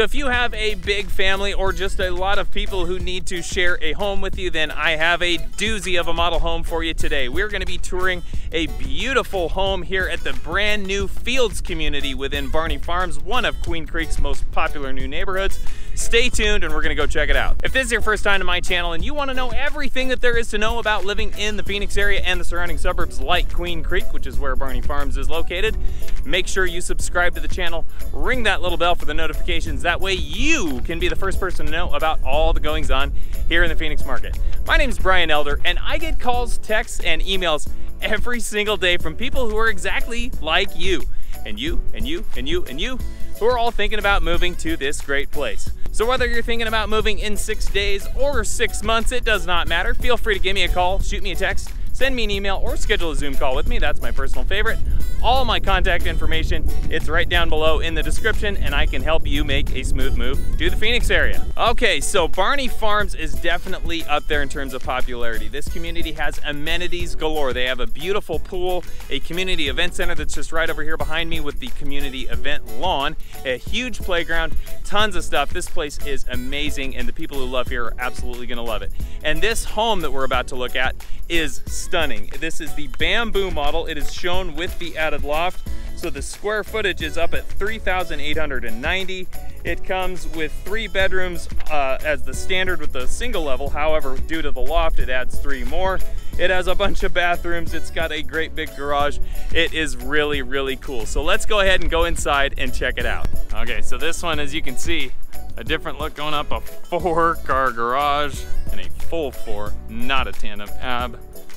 So if you have a big family or just a lot of people who need to share a home with you, then I have a doozy of a model home for you today. We're gonna be touring a beautiful home here at the brand new Fields community within Barney Farms, one of Queen Creek's most popular new neighborhoods. Stay tuned and we're gonna go check it out. If this is your first time to my channel and you wanna know everything that there is to know about living in the Phoenix area and the surrounding suburbs like Queen Creek, which is where Barney Farms is located, make sure you subscribe to the channel, ring that little bell for the notifications. That way you can be the first person to know about all the goings on here in the Phoenix market. My name is Brian Elder and I get calls, texts, and emails every single day from people who are exactly like you. And you, and you, and you, and you, who are all thinking about moving to this great place. So whether you're thinking about moving in six days or six months, it does not matter. Feel free to give me a call, shoot me a text, send me an email, or schedule a Zoom call with me. That's my personal favorite. All my contact information, it's right down below in the description, and I can help you make a smooth move to the Phoenix area. Okay, so Barney Farms is definitely up there in terms of popularity. This community has amenities galore. They have a beautiful pool, a community event center that's just right over here behind me with the community event lawn, a huge playground, tons of stuff. This place is amazing, and the people who love here are absolutely gonna love it. And this home that we're about to look at is stunning. This is the bamboo model. It is shown with the added loft. So the square footage is up at 3,890. It comes with three bedrooms uh, as the standard with the single level. However, due to the loft, it adds three more. It has a bunch of bathrooms. It's got a great big garage. It is really, really cool. So let's go ahead and go inside and check it out. Okay, so this one, as you can see, a different look going up a four car garage and a full four, not a tandem.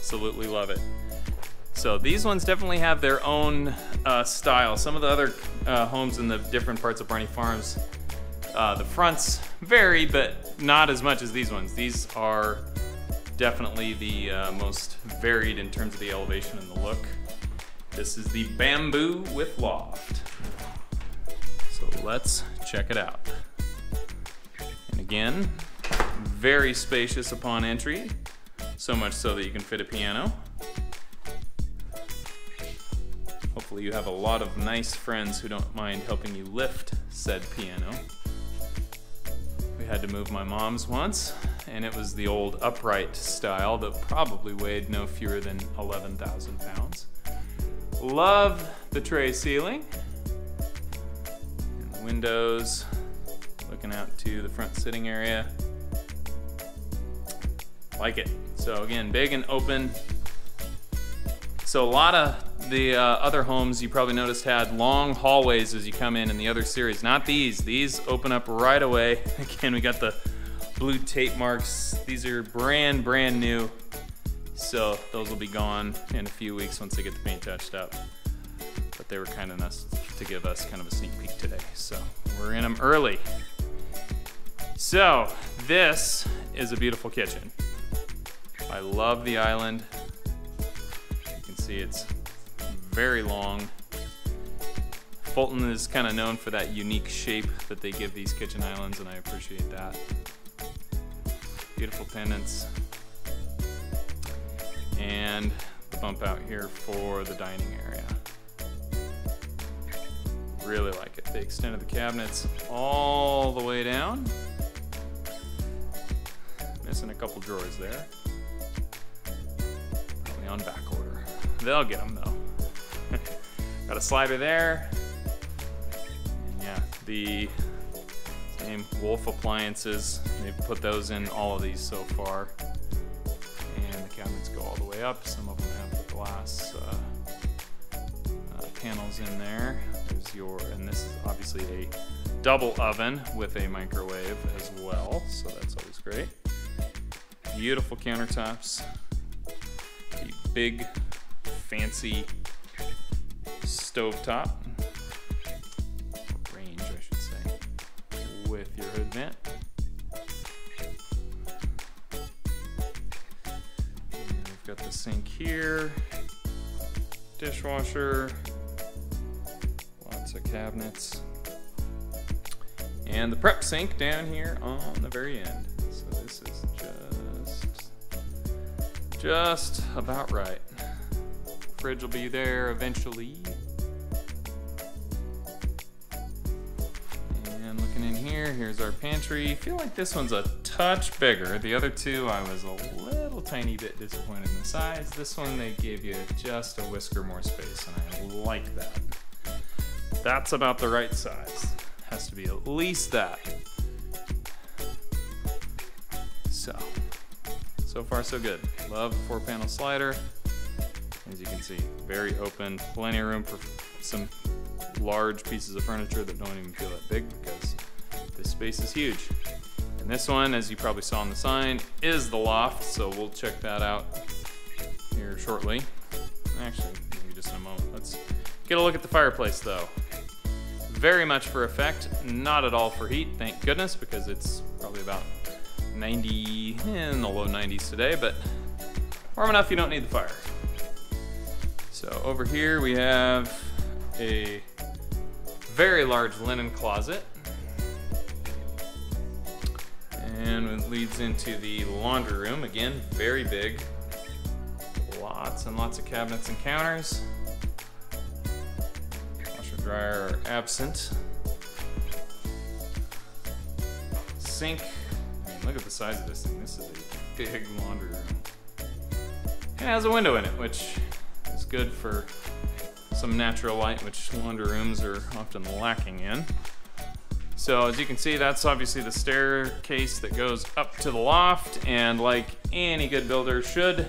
Absolutely love it. So these ones definitely have their own uh, style. Some of the other uh, homes in the different parts of Barney Farms, uh, the fronts vary, but not as much as these ones. These are definitely the uh, most varied in terms of the elevation and the look. This is the bamboo with loft. So let's check it out. And again, very spacious upon entry, so much so that you can fit a piano. Hopefully you have a lot of nice friends who don't mind helping you lift said piano. We had to move my mom's once, and it was the old upright style that probably weighed no fewer than 11,000 pounds. Love the tray ceiling. And the windows, looking out to the front sitting area. Like it. So again, big and open. So a lot of the uh, other homes you probably noticed had long hallways as you come in in the other series. Not these. These open up right away. Again, we got the blue tape marks. These are brand, brand new. So those will be gone in a few weeks once they get the paint touched up. But they were kind enough to give us kind of a sneak peek today. So we're in them early. So this is a beautiful kitchen. I love the island. You can see it's very long. Fulton is kind of known for that unique shape that they give these kitchen islands, and I appreciate that. Beautiful pendants. And the bump out here for the dining area. Really like it. They extended the cabinets all the way down. Missing a couple drawers there. On back order. They'll get them though. Got a slider there. And yeah, the same Wolf appliances. They've put those in all of these so far. And the cabinets go all the way up. Some of them have the glass uh, uh, panels in there. There's your, and this is obviously a double oven with a microwave as well. So that's always great. Beautiful countertops. Big, fancy stovetop, range I should say, with your hood vent. And we've got the sink here, dishwasher, lots of cabinets, and the prep sink down here on the very end. Just about right. Fridge will be there eventually. And looking in here, here's our pantry. I feel like this one's a touch bigger. The other two, I was a little tiny bit disappointed in the size. This one, they gave you just a whisker more space, and I like that. That's about the right size. Has to be at least that. So, so far so good. Love the four panel slider. As you can see, very open, plenty of room for some large pieces of furniture that don't even feel that big because this space is huge. And this one, as you probably saw on the sign, is the loft, so we'll check that out here shortly. Actually, maybe just in a moment. Let's get a look at the fireplace though. Very much for effect, not at all for heat, thank goodness, because it's probably about 90, eh, in the low 90s today, but warm enough you don't need the fire. So over here we have a very large linen closet. And it leads into the laundry room. Again, very big. Lots and lots of cabinets and counters. Washer dryer are absent. Sink. Look at the size of this thing. This is a big laundry room. It has a window in it, which is good for some natural light, which laundry rooms are often lacking in. So as you can see, that's obviously the staircase that goes up to the loft, and like any good builder should,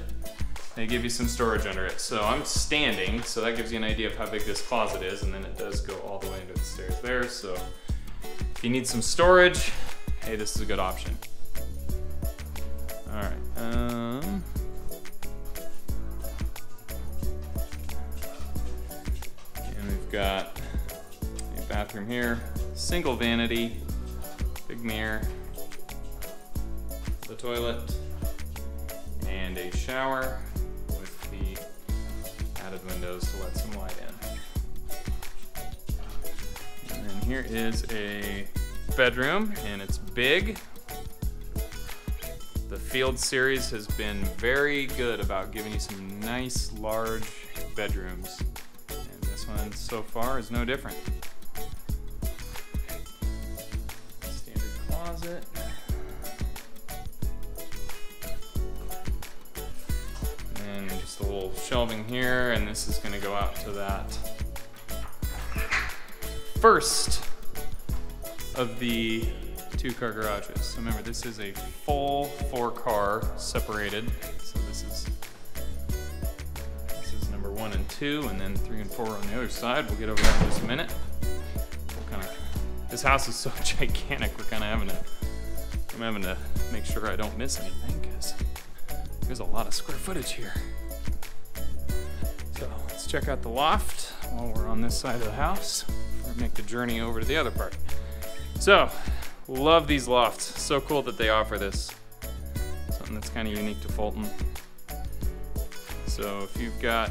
they give you some storage under it. So I'm standing, so that gives you an idea of how big this closet is, and then it does go all the way into the stairs there. So if you need some storage, hey, this is a good option. All right. Um, And we've got a bathroom here, single vanity, big mirror, the toilet, and a shower with the added windows to let some light in. And then here is a bedroom, and it's big. Field series has been very good about giving you some nice large bedrooms And this one so far is no different. Standard closet. And just a little shelving here, and this is gonna go out to that first of the two car garages. So remember, this is a full four car separated. So this is this is number one and two, and then three and four on the other side. We'll get over that in just a minute. We'll kind of, this house is so gigantic, we're kind of having to, I'm having to make sure I don't miss anything, because there's a lot of square footage here. So let's check out the loft while we're on this side of the house before we make the journey over to the other part. So, love these lofts. So cool that they offer this. Something that's kind of unique to Fulton. So if you've got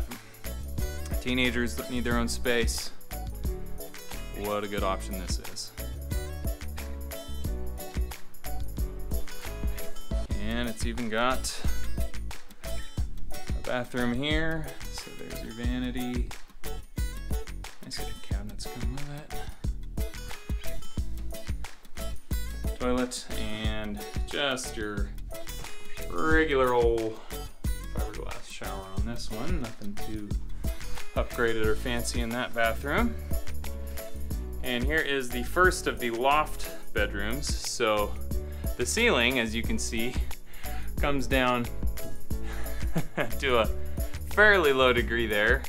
Teenagers that need their own space. What a good option this is. And it's even got a bathroom here. So there's your vanity. And just your regular old fiberglass shower on this one. Nothing too upgraded or fancy in that bathroom. And here is the first of the loft bedrooms. So the ceiling, as you can see, comes down to a fairly low degree there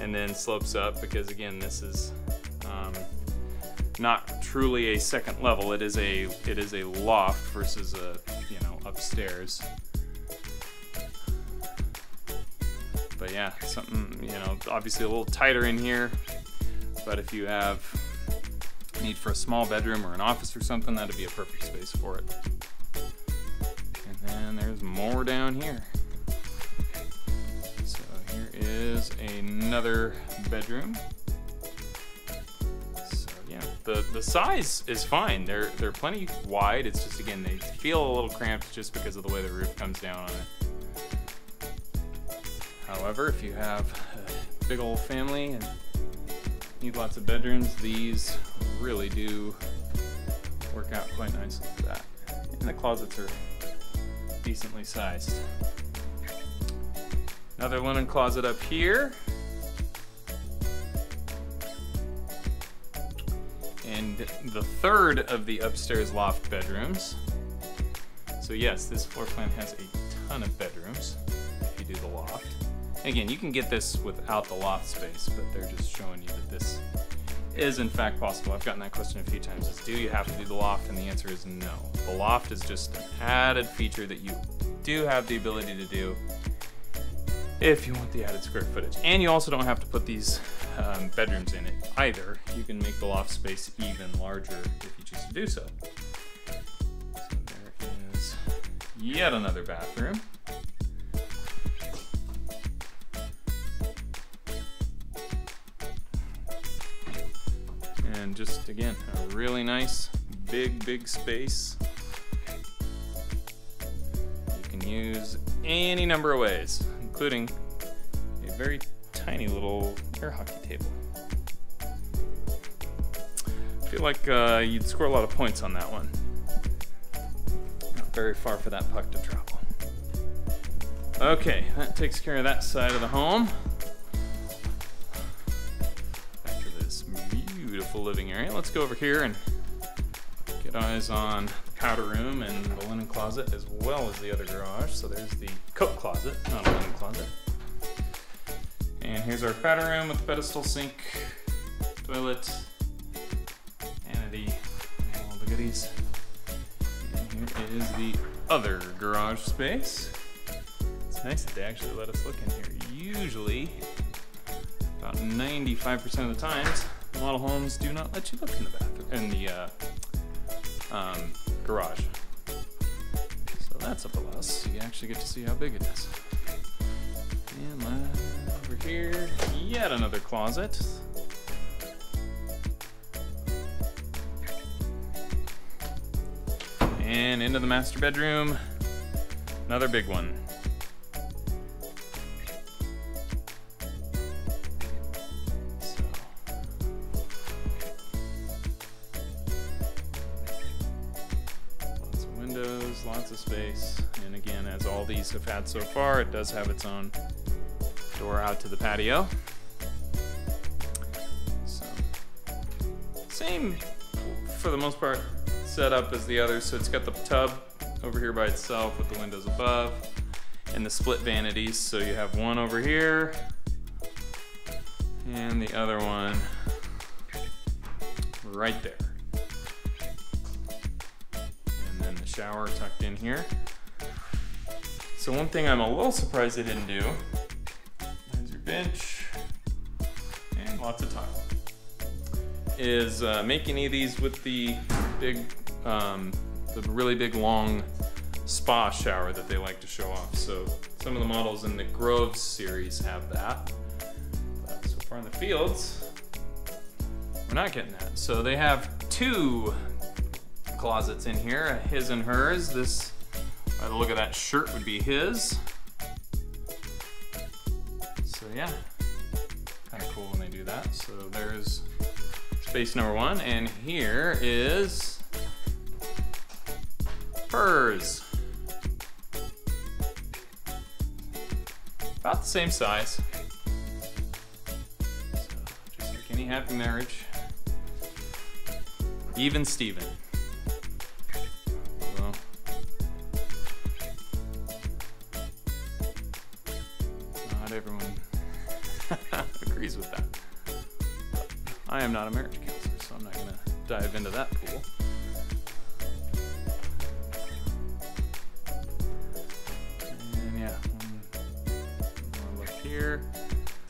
and then slopes up because again this is not truly a second level it is a it is a loft versus a you know upstairs But yeah, something, you know, obviously a little tighter in here. But if you have need for a small bedroom or an office or something, that'd be a perfect space for it. And then there's more down here. So here is another bedroom. The, the size is fine. They're, they're plenty wide. It's just, again, they feel a little cramped just because of the way the roof comes down on it. However, if you have a big old family and need lots of bedrooms, these really do work out quite nicely for that. And the closets are decently sized. Another linen closet up here. And the third of the upstairs loft bedrooms. So yes, this floor plan has a ton of bedrooms if you do the loft. Again, you can get this without the loft space, but they're just showing you that this is in fact possible. I've gotten that question a few times. Is do you have to do the loft? And the answer is no. The loft is just an added feature that you do have the ability to do if you want the added square footage. And you also don't have to put these um, bedrooms in it either. You can make the loft space even larger if you choose to do so. So there is yet another bathroom. And just again, a really nice, big, big space. You can use any number of ways including a very tiny little air hockey table. I feel like uh, you'd score a lot of points on that one. Not very far for that puck to travel. Okay, that takes care of that side of the home. To this beautiful living area. Let's go over here and get eyes on the powder room and the linen closet as well as the other garage. So there's the coat closet, not a linen closet. And here's our powder room with pedestal sink, toilet, vanity, all the goodies. And here is the other garage space. It's nice that they actually let us look in here. Usually, about 95% of the times, model homes do not let you look in the bathroom, in the uh, um, garage. So that's a plus. You actually get to see how big it is. And here, yet another closet. And into the master bedroom, another big one. Lots of windows, lots of space. And again, as all these have had so far, it does have its own door out to the patio. So, same, for the most part, setup as the others. So it's got the tub over here by itself with the windows above and the split vanities. So you have one over here and the other one right there. And then the shower tucked in here. So one thing I'm a little surprised they didn't do, bench, and lots of time. is uh, make any of these with the big, um, the really big long spa shower that they like to show off. So some of the models in the Groves series have that. But so far in the fields, we're not getting that. So they have two closets in here, his and hers. This, by the look of that shirt, would be his. So yeah, kind of cool when they do that. So there's space number one, and here is furs. About the same size. So, just like any happy marriage. Even Steven. agrees with that. I am not a marriage counselor, so I'm not going to dive into that pool. And yeah, look here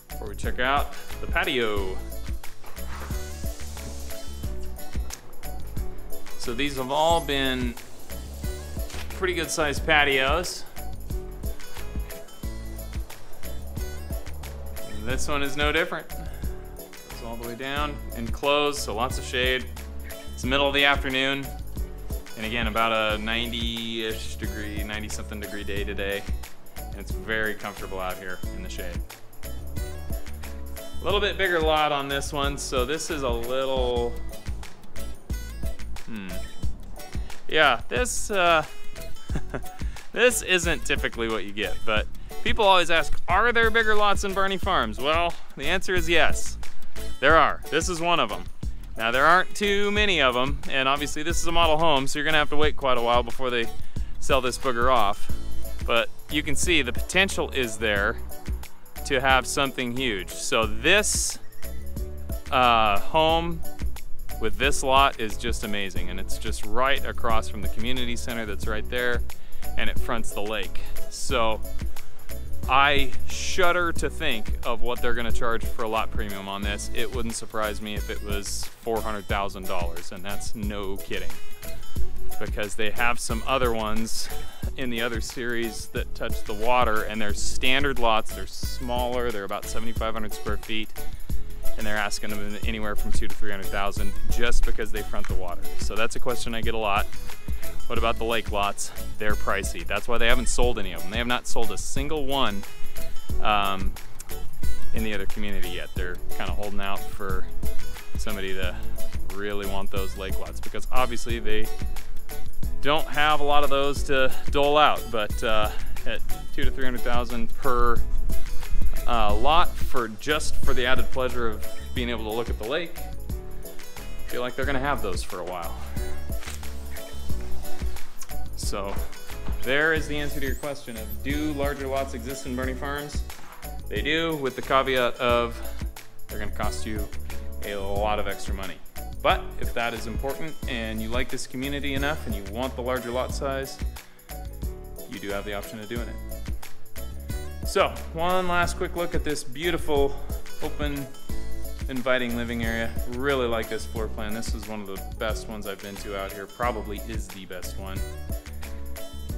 before we check out the patio. So these have all been pretty good sized patios. This one is no different. Goes all the way down, enclosed, so lots of shade. It's the middle of the afternoon, and again, about a 90-ish degree, 90-something degree day today. And it's very comfortable out here in the shade. A little bit bigger lot on this one, so this is a little, hmm, Yeah, this, uh, this isn't typically what you get, but people always ask, are there bigger lots than Barney Farms? Well, the answer is yes. There are. This is one of them. Now there aren't too many of them, and obviously this is a model home, so you're gonna have to wait quite a while before they sell this booger off. But you can see the potential is there to have something huge. So this uh, home with this lot is just amazing and it's just right across from the community center that's right there and it fronts the lake. So I shudder to think of what they're gonna charge for a lot premium on this. It wouldn't surprise me if it was $400,000 and that's no kidding. Because they have some other ones in the other series that touch the water and they're standard lots, they're smaller, they're about 7,500 square feet and they're asking them anywhere from two to 300,000 just because they front the water. So that's a question I get a lot. What about the lake lots? They're pricey. That's why they haven't sold any of them. They have not sold a single one um, in the other community yet. They're kind of holding out for somebody to really want those lake lots because obviously they don't have a lot of those to dole out, but uh, at two to 300,000 per uh, lot for just for the added pleasure of being able to look at the lake. Feel like they're gonna have those for a while. So there is the answer to your question of do larger lots exist in Barney Farms? They do with the caveat of they're gonna cost you a lot of extra money. But if that is important and you like this community enough and you want the larger lot size, you do have the option of doing it. So, one last quick look at this beautiful, open, inviting living area. Really like this floor plan. This is one of the best ones I've been to out here. Probably is the best one.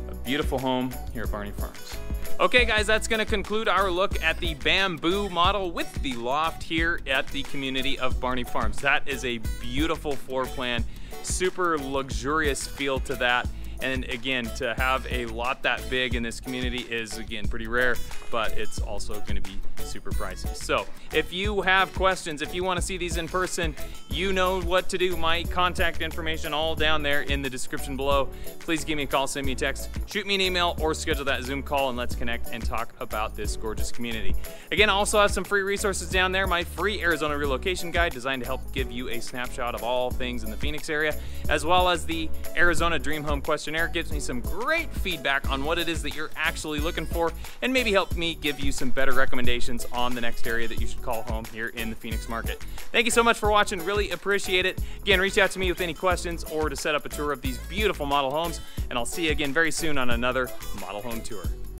A beautiful home here at Barney Farms. Okay guys, that's gonna conclude our look at the bamboo model with the loft here at the community of Barney Farms. That is a beautiful floor plan, super luxurious feel to that. And again, to have a lot that big in this community is again pretty rare, but it's also gonna be super pricey. So if you have questions, if you wanna see these in person, you know what to do. My contact information all down there in the description below. Please give me a call, send me a text, shoot me an email, or schedule that Zoom call and let's connect and talk about this gorgeous community. Again, I also have some free resources down there. My free Arizona relocation guide designed to help give you a snapshot of all things in the Phoenix area, as well as the Arizona Dream Home Questionnaire questionnaire gives me some great feedback on what it is that you're actually looking for and maybe help me give you some better recommendations on the next area that you should call home here in the Phoenix market. Thank you so much for watching. Really appreciate it. Again, reach out to me with any questions or to set up a tour of these beautiful model homes, and I'll see you again very soon on another model home tour.